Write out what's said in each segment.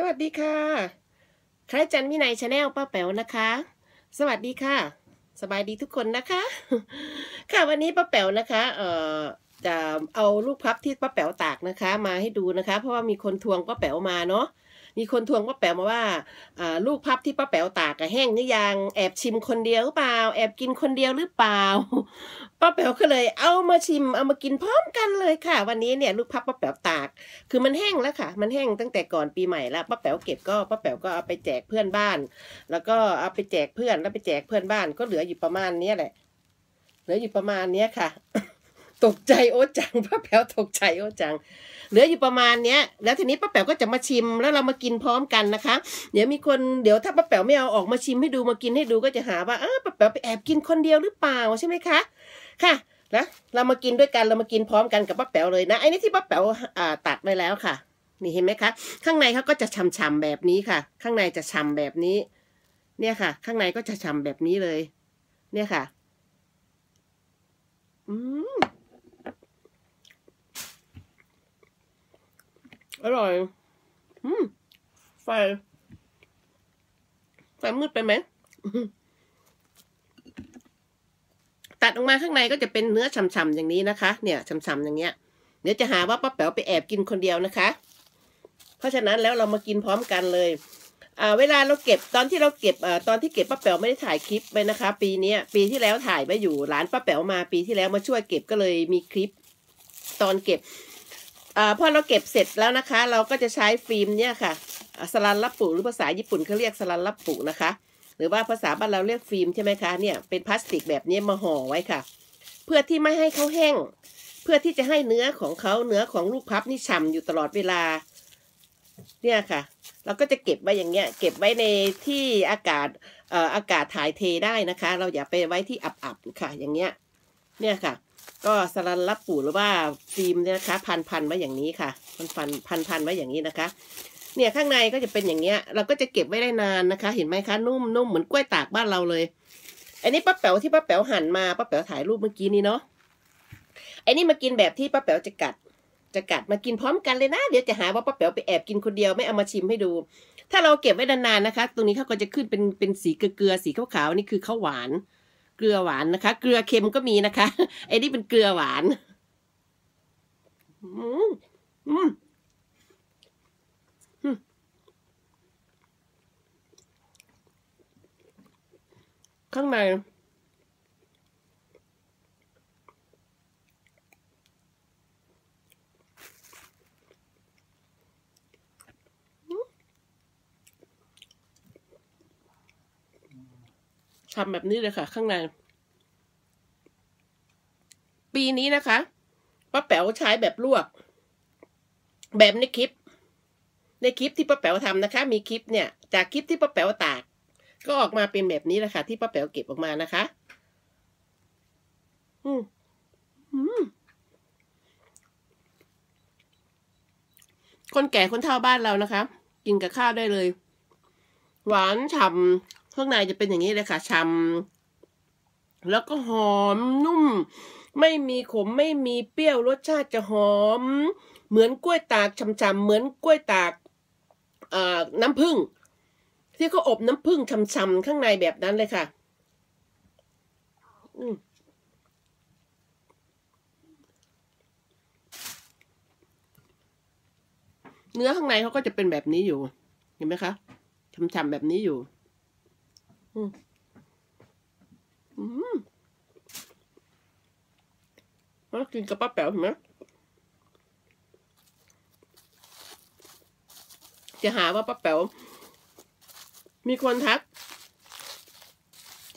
สวัสดีค่ะคล้ายจันวินัยชาแนลป้าแป๋วนะคะ สวัสดีค่ะ สบายดีทุกคนนะคะ ค่ะวันนี้ป้าแป๋วนะคะ เอ่อจะเอาลูกพับที่ป้าแป๋วตากนะคะ มาให้ดูนะคะ เพราะว่ามีคนทวงป้าแป๋วมาเนาะมีคนทวงป้าแป๋วมาว่าอ่าลูกพับที่ป้าแป๋วตากแห้งหรือยังแอบชิมคนเดียวหรือเปล่า แอบกินคนเดียวหรือเปล่า ป้าแป๋วก็เลยเอามาชิมเอามากินพร้อมกันเลยค่ะ วันนี้เนี่ยลูกพับป้าแป๋วตาก คือมันแห้งแล้วค่ะ มันแห้งตั้งแต่ก่อนปีใหม่แล้วป้าแป๋วเก็บก็ป้าแป๋วก็เอาไปแจกเพื่อนบ้าน แล้วก็เอาไปแจกเพื่อนแล้วไปแจกเพื่อนบ้านก็เหลืออยู่ประมาณเนี้ยแหละ เหลืออยู่ประมาณเนี้ยค่ะตกใจโอ้จังป้าแป๋วตกใจโอ้จัง เหลืออยู่ประมาณเนี้ย แล้วทีนี้ป้าแป๋วก็จะมาชิมแล้วเรามากินพร้อมกันนะคะ เดี๋ยวมีคนเดี๋ยวถ้าป้าแป๋วไม่เอาออกมาชิมให้ดูมากินให้ดูก็จะหาว่าอ้าป้าแป๋วไปแอบกินคนเดียวหรือเปล่าใช่ไหมคะ ค่ะแล้วเรามากินด้วยกันเรามากินพร้อมกันกับป้าแป๋วเลยนะไอ้นี่ที่ป้าแป๋วตัดไว้แล้วค่ะ นี่เห็นไหมคะ ข้างในเขาก็จะฉ่ำๆแบบนี้ค่ะ ข้างในจะฉ่ำแบบนี้ เนี่ยค่ะ ข้างในก็จะฉ่ำแบบนี้เลย เนี่ยค่ะ อืมอร่อย อืมไฟไฟมืดไปไหม ตัดออกมาข้างในก็จะเป็นเนื้อฉ่ำๆอย่างนี้นะคะ เนี่ยฉ่ำๆอย่างเงี้ย เดี๋ยวจะหาว่าป้าแป๋วไปแอบกินคนเดียวนะคะ เพราะฉะนั้นแล้วเรามากินพร้อมกันเลยเวลาเราเก็บตอนที่เราเก็บอตอนที่เก็บป้าแป๋วไม่ได้ถ่ายคลิปไว้นะคะ ปีนี้ปีที่แล้วถ่ายไว้อยู่หลานป้าแป๋วมาปีที่แล้วมาช่วยเก็บก็เลยมีคลิป ตอนเก็บอพอเราเก็บเสร็จแล้วนะคะ เราก็จะใช้ฟิล์มเนี่ยค่ะสลันลับปุหรือภาษาญี่ปุ่นเขาเรียกสลันลับปุนะคะ หรือว่าภาษาบ้านเราเรียกฟิล์มใช่ไหมคะเนี่ยเป็นพลาสติกแบบนี้มาห่อไว้ค่ะ เพื่อที่ไม่ให้เขาแห้ง เพื่อที่จะให้เนื้อของเขาเนื้อของลูกพับนี่ฉ่ำอยู่ตลอดเวลา เนี่ยค่ะ เราก็จะเก็บไว้อย่างเงี้ย เก็บไว้ในที่อากาศเอ่ออากาศถ่ายเทได้นะคะ เราอย่าไปไว้ที่อับๆค่ะ อย่างเงี้ย เนี่ยค่ะ ก็สลันรับปูหรือว่าฟิล์มเนี่ยนะคะ พันพันไว้อย่างนี้ค่ะ พันพันพันพันไว้อย่างนี้นะคะ เนี่ยข้างในก็จะเป็นอย่างเงี้ย เราก็จะเก็บไว้ได้นานนะคะ เห็นไหมคะนุ่มนุ่มเหมือนกล้วยตากบ้านเราเลย อันนี้ป้าแป๋วที่ป้าแป๋วหั่นมาป้าแป๋วถ่ายรูปเมื่อกี้นี้เนาะอ้นี่มากินแบบที่ป้าแป๋วจะกัด จะกัดมากินพร้อมกันเลยนะ เดี๋ยวจะหาว่าป้าแป๋วไปแอบกินคนเดียวไม่เอามาชิมให้ดู ถ้าเราเก็บไว้นานๆนะคะ ตรงนี้เขาก็จะขึ้นเป็นเป็นสีเกลือสีขาวๆนี่คือข้าวหวาน เกลือหวานนะคะ เกลือเค็มก็มีนะคะไอ้นี่เป็นเกลือหวาน อืมอืม ข้างใน ทำแบบนี้เลยค่ะ ข้างใน ปีนี้นะคะป้าแป๋วใช้แบบลวก แบบในคลิป ในคลิปที่ป้าแป๋วทำนะคะ มีคลิปเนี่ย จากคลิปที่ป้าแป๋วตาก ก็ออกมาเป็นแบบนี้แหละค่ะที่ป้าแป๋วเก็บออกมานะคะ อืมอืมคนแก่คนเฒ่าบ้านเรานะคะ กินกับข้าวได้เลย หวานฉ่ำข้างในจะเป็นอย่างนี้เลยค่ะฉ่ำแล้วก็หอมนุ่ม ไม่มีขมไม่มีเปรี้ยวรสชาติจะหอม เหมือนกล้วยตากฉ่ำๆเหมือนกล้วยตากน้ำผึ้ง ที่เขาอบน้ำผึ้งฉ่ำๆข้างในแบบนั้นเลยค่ะ อืมเนื้อข้างในเขาก็จะเป็นแบบนี้อยู่ เห็นไหมคะฉ่ำๆแบบนี้อยู่ อืมอืมกินกับป้าแป๋วเห็นไหมจะหาว่าป้าแป๋ว มีคนทัก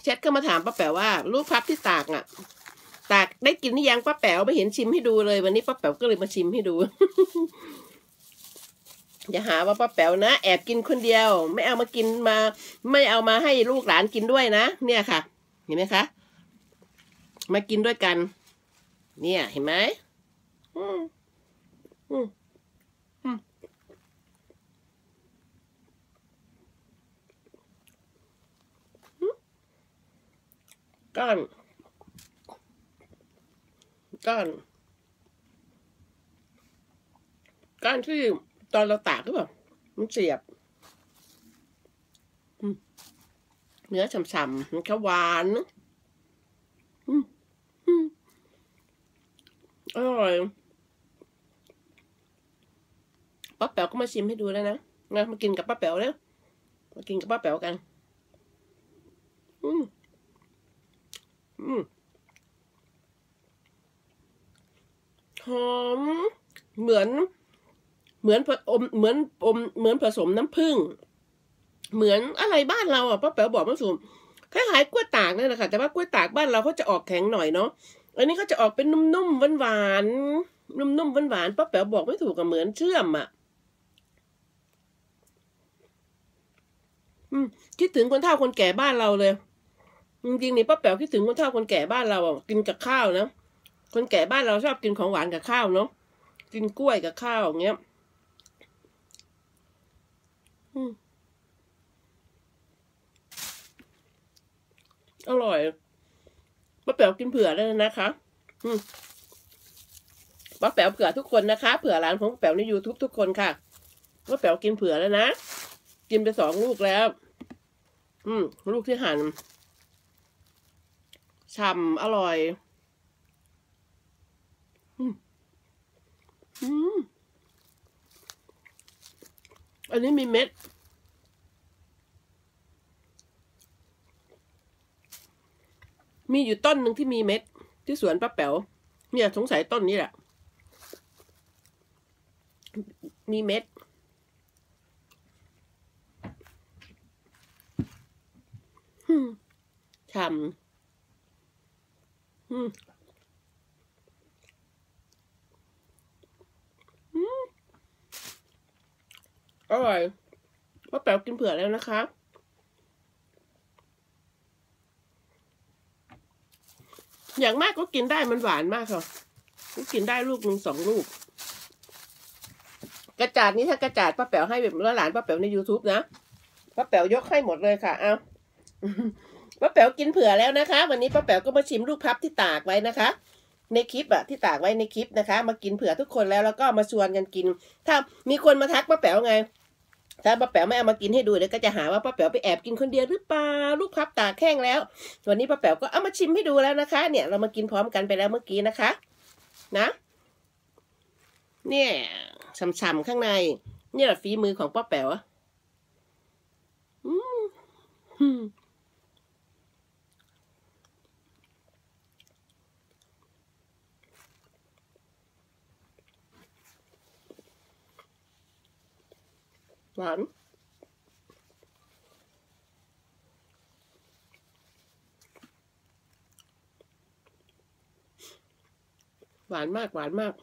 แชทก็มาถามป้าแป๋วว่าลูกพับที่ตากอะ ตากได้กินหรือยังป้าแป๋วไม่เห็นชิมให้ดูเลย วันนี้ป้าแป๋วก็เลยมาชิมให้ดูอย่าหาว่าป้าแป๋วนะแอบกินคนเดียว ไม่เอามากินมา ไม่เอามาให้ลูกหลานกินด้วยนะเนี่ยค่ะ เห็นไหมคะ มากินด้วยกัน เนี่ย เห็นไหมอืมอืม ก้อนก้อนก้อนที่ตอนเราตากหรือเปล่ามันเสียบเนื้อฉ่ำๆมันก็หวานอืมอืมอร่อยป้าแป๋วก็มาชิมให้ดูแล้วนะนะมากินกับป้าแป๋วแล้วมากินกับป้าแป๋วกัน อืม หอม เหมือน เหมือนผอมเหมือนอมเหมือนผสมน้ำผึ้งเหมือนอะไรบ้านเราอะป้าแป๋วบอกมาสูมคล้ายๆกล้วยตากนั่นแหละค่ะแต่ว่ากล้วยตากบ้านเราเขาจะออกแข็งหน่อยเนาะอันนี้เขาจะออกเป็นนุ่มๆหวานๆนุ่มๆหวานๆป้าแป๋วบอกไม่ถูกกับเหมือนเชื่อมอะอืมคิดถึงคนเฒ่าคนแก่บ้านเราเลย จริงๆนี่ป้าแป๋วคิดถึงคนเฒ่าคนแก่บ้านเราอะกินกับข้าวนะคนแก่บ้านเราชอบกินของหวานกับข้าวเนาะกินกล้วยกับข้าวอย่างเงี้ยอร่อยป้าแป๋วกินเผื่อได้นะคะป้าแป๋วเผื่อทุกคนนะคะเผื่อร้านของป้าแป๋วใน YouTube ทุกคนค่ะป้าแป๋วกินเผื่อแล้วนะ กินไปสองลูกแล้ว อืม ลูกที่หั่น ฉ่ำอร่อย อันนี้มีเม็ด มีอยู่ต้นหนึ่งที่มีเม็ด ที่สวนป้าแป๋วเนี่ยสงสัยต้นนี้แหละ มีเม็ดฉ่ำ อืมอืมอร่อยป้าแป๋วกินเผื่อแล้วนะคะ อย่างมากก็กินได้มันหวานมากค่ะก็กินได้ลูกหนึ่งสองลูก กระจาดนี้ถ้ากระจาดป้าแป๋วให้แบบแล้วหลานป้าแป๋วใน youtube นะป้าแป๋วยกให้หมดเลยค่ะ เอา ป้าแป๋วกินเผื่อแล้วนะคะ วันนี้ป้าแป๋วก็มาชิมลูกพับที่ตากไว้นะคะ ในคลิปอะที่ตากไว้ในคลิปนะคะ มากินเผื่อทุกคนแล้วแล้วก็มาชวนกันกิน ถ้ามีคนมาทักป้าแป๋วไง ถ้าป้าแป๋วไม่เอามากินให้ดูเดี๋ยวก็จะหาว่าป้าแป๋วไปแอบกินคนเดียวหรือเปล่าลูกพับตากแห้งแล้ว วันนี้ป้าแป๋วก็เอามาชิมให้ดูแล้วนะคะ เนี่ยเรามากินพร้อมกันไปแล้วเมื่อกี้นะคะ นะ เนี่ยฉ่ำๆข้างในเนี่ยแหละฝีมือของป้าแป๋วอะอืม หวาน หวานมาก หวานมาก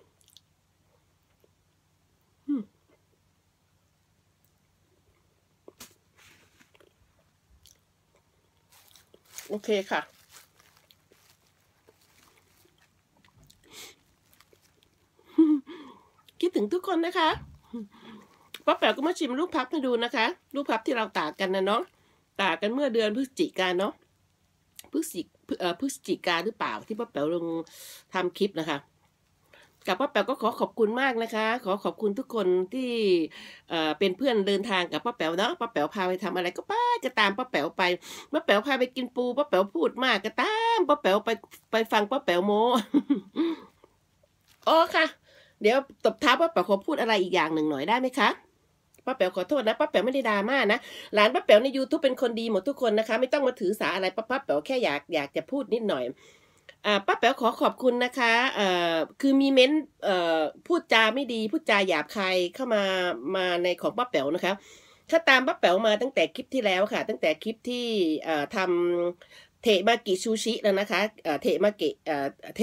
โอเคค่ะ คิดถึงทุกคนนะคะ ป้าแป๋วก็มาชิมลูกพับให้ดูนะคะ ลูกพับที่เราตากกันนะเนาะตากกันเมื่อเดือนพฤศจิกาเนาะพฤศจิเอ่อพฤศจิกาหรือเปล่าที่ป้าแป๋วลงทำคลิปนะคะกับป้าแป๋วก็ขอขอบคุณมากนะคะ ขอขอบคุณทุกคนที่เอ่อเป็นเพื่อนเดินทางกับป้าแป๋วเนาะป้าแป๋วพาไปทำอะไรก็ป้าจะตามป้าแป๋วไปป้าแป๋วพาไปกินปูป้าแป๋วพูดมากก็ตามป้าแป๋วไปไปฟังป้าแป๋วโมโอ้ค่ะ เดี๋ยวตบท้าป้าแป๋วขอพูดอะไรอีกอย่างหนึ่งหน่อยได้ไหมคะ ป้าแป๋วขอโทษนะป้าแป๋วไม่ได้ดราม่านะหลานป้าแป๋วใน YouTube เป็นคนดีหมดทุกคนนะคะ ไม่ต้องมาถือสาอะไรป้าป้าแป๋วแค่อยากอยากจะพูดนิดหน่อยป้าแป๋วขอขอบคุณนะคะคือมีเม้นพูดจาไม่ดีพูดจาหยาบคายเข้ามามาในของป้าแป๋วนะคะถ้าตามป้าแป๋วมาตั้งแต่คลิปที่แล้วค่ะ ตั้งแต่คลิปที่ทำเทมากิซูชิแล้วนะคะเทมากิเท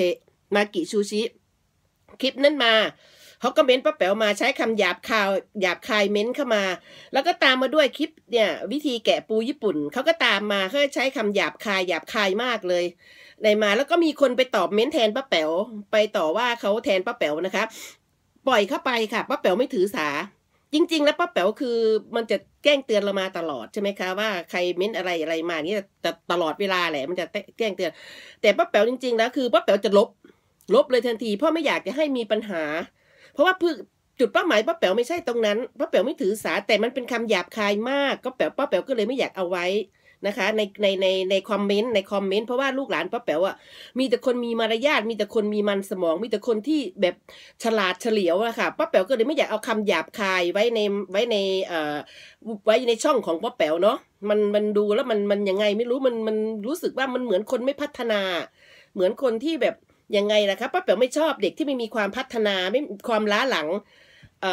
มากิซูชิคลิปนั้นมา เขาก็เม้นป้าแป๋วมาใช้คำหยาบคายหยาบคายเม้นเข้ามา แล้วก็ตามมาด้วยคลิปเนี่ยวิธีแกะปูญี่ปุ่นเขาก็ตามมาเขาใช้คำหยาบคายหยาบคายมากเลยในมาแล้วก็มีคนไปตอบเม้นแทนป้าแป๋วไปต่อว่าเขาแทนป้าแป๋วนะคะ ปล่อยเข้าไปค่ะป้าแป๋วไม่ถือสาจริง ๆ แล้วป้าแป๋วคือมันจะแจ้งเตือนเรามาตลอดใช่ไหมคะว่าใครเม้นอะไรอะไรมานี่แต่ตลอดเวลาแหละมันจะแจ้งเตือน แต่ป้าแป๋วจริง ๆ แล้วคือป้าแป๋วจะลบ ลบเลยทันทีเพราะไม่อยากจะให้มีปัญหา เพราะว่าเพื่อจุดเป้าหมายป้าแป๋วไม่ใช่ตรงนั้นป้าแป๋วไม่ถือสาแต่มันเป็นคำหยาบคายมากก็แป๋วป้าแป๋วก็เลยไม่อยากเอาไว้นะคะ ในในในในคอมเมนต์ในคอมเมนต์เพราะว่าลูกหลานป้าแป๋วอะมีแต่คนมีมารยาทมีแต่คนมีมันสมอง มีแต่คนที่แบบฉลาดเฉลียวอะค่ะป้าแป๋วก็เลยไม่อยากเอาคำหยาบคายไว้ในไว้ในเอ่อไว้ในช่องของป้าแป๋วเนาะมันมันดูแล้วมันมันยังไงไม่รู้มันมันรู้สึกว่ามันเหมือนคนไม่พัฒนา เหมือนคนที่แบบ ยังไงนะคะป้าแป๋วไม่ชอบเด็กที่ไม่มีความพัฒนาไม่ความล้าหลัง เอ่อ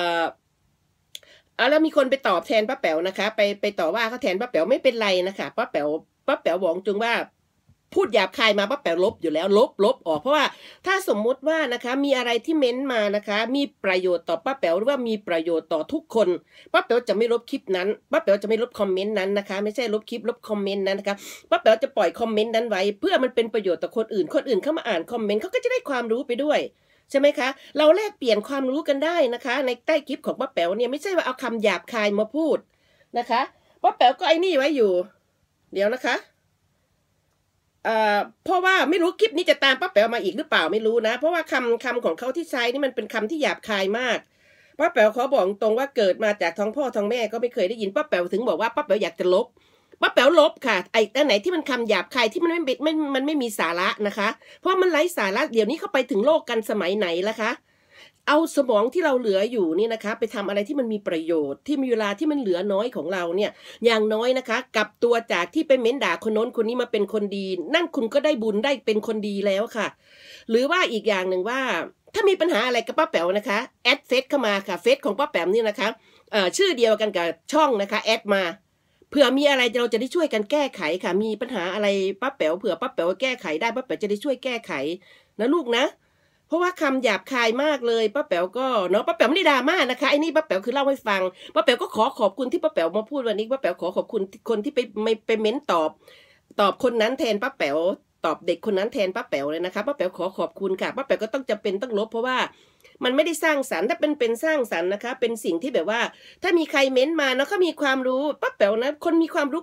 เอาแล้วมีคนไปตอบแทนป้าแป๋วนะคะ ไปไปต่อว่าเขาแทนป้าแป๋วไม่เป็นไรนะคะป้าแป๋วป้าแป๋วบอกจึงว่า พูดหยาบคายมาป้าแป๋ลบอยู่แล้วลบลบออกเพราะว่าถ้าสมมุติว่านะคะมีอะไรที่เม้นมานะคะ มีประโยชน์ต่อป้าแป๋วหรือว่ามีประโยชน์ต่อทุกคนป้าแป๋วจะไม่ลบคลิปนั้นป้าแป๋วจะไม่ลบคอมเมนต์นั้นนะคะ ไม่ใช่ลบคลิปลบคอมเมนต์นั้นนะคะป้าแป๋วจะปล่อยคอมเมนต์นั้นไว้ เพื่อมันเป็นประโยชน์ต่อคนอื่น คนอื่นเข้ามาอ่านคอมเมนต์เขาก็จะได้ความรู้ไปด้วยใช่ไหมคะ เราแลกเปลี่ยนความรู้กันได้นะคะ ในใต้คลิปของป้าแป๋วเนี่ยไม่ใช่ว่าเอาคำหยาบคายมาพูดนะคะป้าแป๋วก็ไอ้นี่ไว้อยู่ เดี๋ยวนะคะ เอ่อเพราะว่าไม่รู้คลิปนี้จะตามป้าแป๋วมาอีกหรือเปล่าไม่รู้นะ เพราะว่าคำคำของเขาที่ใช้นี่มันเป็นคำที่หยาบคายมากป้าแป๋วเขาบอกตรงว่าเกิดมาจากท้องพ่อท้องแม่ก็ไม่เคยได้ยินป้าแป๋วถึงบอกว่าป้าแป๋วอยากจะลบป้าแป๋วลบค่ะไอ้อันไหนที่มันคำหยาบคายที่มันไม่ไม่มันไม่มีสาระนะคะ เพราะมันไร้สาระเดี๋ยวนี้เข้าไปถึงโลกกันสมัยไหนแล้วคะ เอาสมองที่เราเหลืออยู่นี่นะคะ ไปทำอะไรที่มันมีประโยชน์ที่มีเวลาที่มันเหลือน้อยของเราเนี่ย อย่างน้อยนะคะกลับตัวจากที่ไปเม้นด่าคนโน้นคนนี้มาเป็นคนดี นั่นคุณก็ได้บุญได้เป็นคนดีแล้วค่ะ หรือว่าอีกอย่างหนึ่งว่า ถ้ามีปัญหาอะไรกับป้าแป๋วนะคะแอดเฟซเข้ามาค่ะเฟซของป้าแป๋วนี่นะคะเอ่อชื่อเดียวกันกับช่องนะคะแอดมาเผื่อมีอะไรเราจะได้ช่วยกันแก้ไขค่ะ มีปัญหาอะไรป้าแป๋วเผื่อป้าแป๋วแก้ไขได้ป้าแป๋วจะได้ช่วยแก้ไขนะลูกนะ ราะว่าคำหยาบคายมากเลยป้าแป๋วก็เนาะป้าแป๋วไม่ได้ดราม่านะคะไอ้นี่ป้าแป๋วคือเล่าให้ฟังป้าแป๋วก็ขอขอบคุณที่ป้าแป๋วมาพูดวันนี้ป้าแป๋วขอขอบคุณคนที่ไปไม่ไปเม้นตอบ ตอบคนนั้นแทนป้าแป๋วตอบเด็กคนนั้นแทนป้าแป๋วเลยนะคะป้าแป๋วขอขอบคุณค่ะป้าแป๋วก็ต้องจำเป็นต้องลบเพราะว่ามันไม่ได้สร้างสรรค์ถ้าเป็นเป็นสร้างสรรค์นะคะ เป็นสิ่งที่แบบว่า ถ้ามีใครเม้นมาเนาะเขามีความรู้ป้าแป๋วนะคนมีความรู้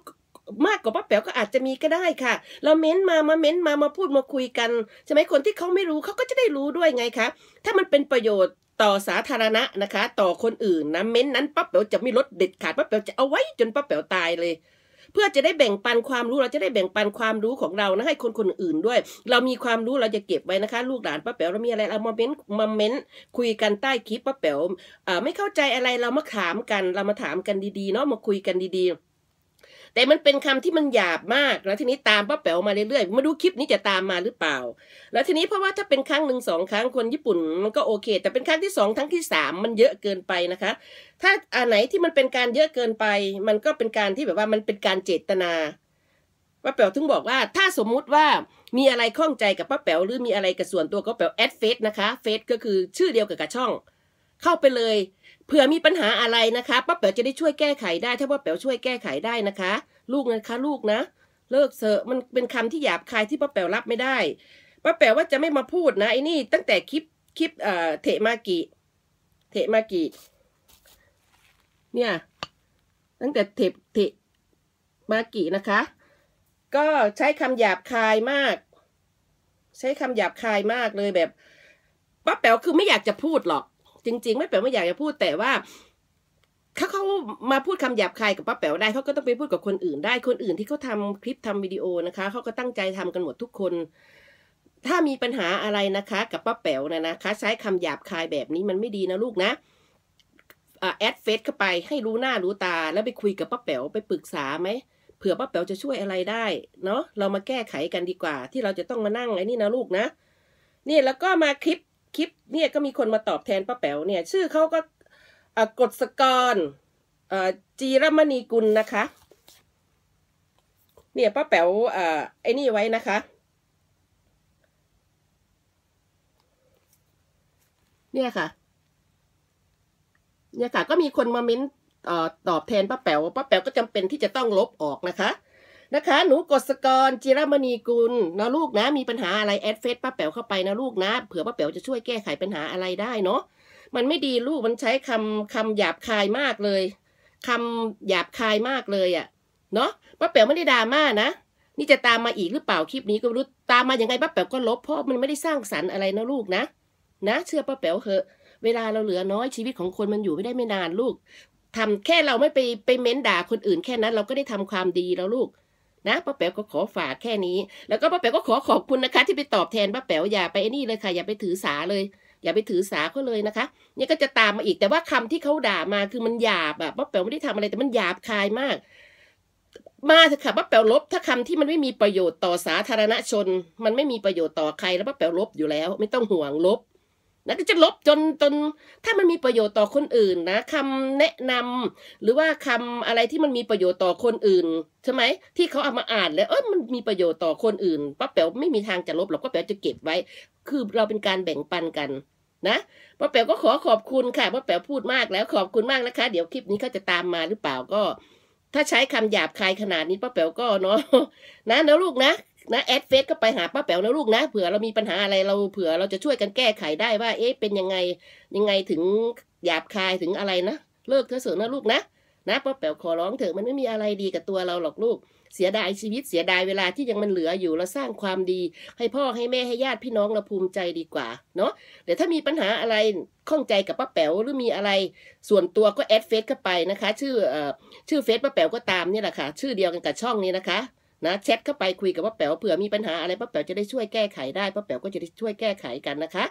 มากกว่าป้าแป๋วก็อาจจะมีก็ได้ค่ะ เราเม้นมามาเม้นมามาพูดมาคุยกันใช่ไหมคนที่เขาไม่รู้เขาก็จะได้รู้ด้วยไงคะถ้ามันเป็นประโยชน์ต่อสาธารณะนะคะ ต่อคนอื่นนะเม้นนั้นป้าแป๋วจะไม่ลดเด็ดขาดป้าแป๋วจะเอาไว้จนป้าแป๋วตายเลย เพื่อจะได้แบ่งปันความรู้เราจะได้แบ่งปันความรู้ของเรานะให้คนคนอื่นด้วย เรามีความรู้เราจะเก็บไว้นะคะ ลูกหลานป้าแป๋วเรามีอะไรเรามาเม้นมาเม้นคุยกันใต้คลิปป้าแป๋วอ่าไม่เข้าใจอะไรเรามาถามกันเรามาถามกันดีๆเนาะมาคุยกันดีๆ แต่มันเป็นคำที่มันหยาบมาก แล้วทีนี้ตามป้าแป๋วมาเรื่อยๆมาดูคลิปนี้จะตามมาหรือเปล่า แล้วทีนี้เพราะว่าถ้าเป็นครั้งหนึ่งสองครั้งคนญี่ปุ่นมันก็โอเค แต่เป็นครั้งที่สองครั้งที่สามมันเยอะเกินไปนะคะ ถ้าอันไหนที่มันเป็นการเยอะเกินไป มันก็เป็นการที่แบบว่ามันเป็นการเจตนาป้าแป๋วถึงบอกว่าถ้าสมมุติว่ามีอะไรข้องใจกับป้าแป๋วหรือมีอะไรกับส่วนตัวป้าแป๋ว add เฟซนะคะเฟซก็คือชื่อเดียวกับกับช่อง เข้าไปเลย เผื่อมีปัญหาอะไรนะคะป้าแป๋วจะได้ช่วยแก้ไขได้ ถ้าป้าแป๋วช่วยแก้ไขได้นะคะ ลูกนะคะลูกนะ เลิกเถอะมันเป็นคำที่หยาบคายที่ป้าแป๋วรับไม่ได้ป้าแป๋วว่าจะไม่มาพูดนะไอ้นี่ตั้งแต่คลิปคลิปเอ่อเทมากิเทมากิเนี่ย ตั้งแต่เทเทมากินะคะ ก็ใช้คำหยาบคายมาก ใช้คำหยาบคายมากเลยแบบป้าแป๋วคือไม่อยากจะพูดหรอก จริง ๆ ไม่แป๋วไม่อยากจะพูดแต่ว่าถ้าเขามาพูดคำหยาบคายกับป้าแป๋วได้เขาก็ต้องไปพูดกับคนอื่นได้คนอื่นที่เขาทำคลิปทำวิดีโอนะคะเขาก็ตั้งใจทำกันหมดทุกคน ถ้ามีปัญหาอะไรนะคะ กับป้าแป๋วนะนะคะ ใช้คำหยาบคายแบบนี้มันไม่ดีนะลูกนะแอดเฟซเข้าไปให้รู้หน้ารู้ตา แล้วไปคุยกับป้าแป๋วไปปรึกษาไหมเผื่อป้าแป๋วจะช่วยอะไรได้เนาะเรามาแก้ไขกันดีกว่า ที่เราจะต้องมานั่งไอ้นี่นะลูกนะนี่แล้วก็มาคลิป คลิปเนี่ยก็มีคนมาตอบแทนป้าแป๋วเนี่ยชื่อเขาก็กฎสกรจีรมณีกุลนะคะ เนี่ยป้าแป๋วไอ้นี่ไว้นะคะ เนี่ยค่ะ เนี่ยค่ะ ก็มีคนมาเม้นตอบแทนป้าแป๋วป้าแป๋วก็จำเป็นที่จะต้องลบออกนะคะ นะคะ หนูกฎสกรจิรมณีกุลนะลูกนะ มีปัญหาอะไรแอดเฟซป้าแป๋วเข้าไปนะลูกนะ เผื่อป้าแป๋วจะช่วยแก้ไขปัญหาอะไรได้เนาะมันไม่ดีลูกมันใช้คำคำหยาบคายมากเลยคำหยาบคายมากเลยอะ่ะเนาะป้าแป๋วไม่ได้ดราม่านะนี่จะตามมาอีกหรือเปล่าคลิปนี้ก็ไม่รู้ตามมาอยังไงป้าแป๋วก็ลบเพราะมันไม่ได้สร้างสรรค์อะไรนะลูกนะนะ เชื่อป้าแป๋วเหอะ เวลาเราเหลือน้อยชีวิตของคนมันอยู่ไม่ได้ไม่นานลูกทำแค่เราไม่ไปไปเม้นด่าคนอื่นแค่นั้น เราก็ได้ทำความดีแล้วลูก นะป้าแป๋วก็ขอฝากแค่นี้ แล้วก็ป้าแป๋วก็ขอขอบคุณนะคะ ที่ไปตอบแทนป้าแป๋วอย่าไปไอ้นี่เลยค่ะอย่าไปถือสาเลย อย่าไปถือสาเขาเลยนะคะ เนี่ยก็จะตามมาอีกแต่ว่าคำที่เขาด่ามาคือมันหยาบอะป้าแป๋วไม่ได้ทำอะไรแต่มันหยาบคายมาก มาเถอะค่ะป้าแป๋วลบถ้าคำที่มันไม่มีประโยชน์ต่อสาธารณชน มันไม่มีประโยชน์ต่อใครแล้วป้าแป๋วลบอยู่แล้ว ไม่ต้องห่วงลบ นะก็จะลบจนจนถ้ามันมีประโยชน์ต่อคนอื่นนะคำแนะนำหรือว่าคำอะไรที่มันมีประโยชน์ต่อคนอื่นใช่ไหมที่เขาเอามาอ่านแล้วเออมันมีประโยชน์ต่อคนอื่นป้าแป๋วไม่มีทางจะลบหรอกป้าแป๋วจะเก็บไว้ คือเราเป็นการแบ่งปันกันนะป้าแป๋วก็ขอขอบคุณค่ะป้าแป๋วพูดมากแล้วขอบคุณมากนะคะ เดี๋ยวคลิปนี้เขาจะตามมาหรือเปล่าก็ ถ้าใช้คำหยาบคายขนาดนี้ป้าแป๋วก็เนาะนะนะลูกนะ นะแอดเฟซก็ไปหาป้าแป๋วนะลูกนะเผื่อเรามีปัญหาอะไรเราเผื่อเราจะช่วยกันแก้ไขได้ว่า เอ๊ะเป็นยังไงยังไงถึงหยาบคายถึงอะไรนะเลิกเถอะเสอนะลูกนะนะป้าแป๋วขอร้องเถอะมันไม่มีอะไรดีกับตัวเราหรอกลูก เสียดายชีวิตเสียดายเวลาที่ยังมันเหลืออยู่เราสร้างความดี ให้พ่อให้แม่ให้ญาติพี่น้องเราภูมิใจดีกว่าเนาะเดี๋ยวถ้ามีปัญหาอะไรข้องใจกับป้าแป๋วหรือมีอะไร ส่วนตัวก็แอดเฟซเข้าไปนะคะ ชื่อเอ่อชื่อเฟซป้าแป๋วก็ตามนี่แหละค่ะ ชื่อเดียวกันกับช่องนี้นะคะ นะแชทเข้าไปคุยกับป้าแป๋วเผื่อมีปัญหาอะไรป้าแป๋วจะได้ช่วยแก้ไขได้ป้าแป๋วก็จะได้ช่วยแก้ไขกันนะคะ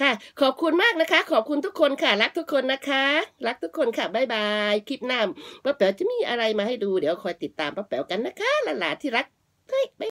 ค่ะ ขอบคุณมากนะคะ ขอบคุณทุกคนค่ะ รักทุกคนนะคะ รักทุกคนค่ะบ๊ายบายคลิปหน้าป้าแป๋วจะมีอะไรมาให้ดูเดี๋ยวคอยติดตามป้าแป๋วกันนะคะหลานๆที่รักเฮ้ยบ๊าย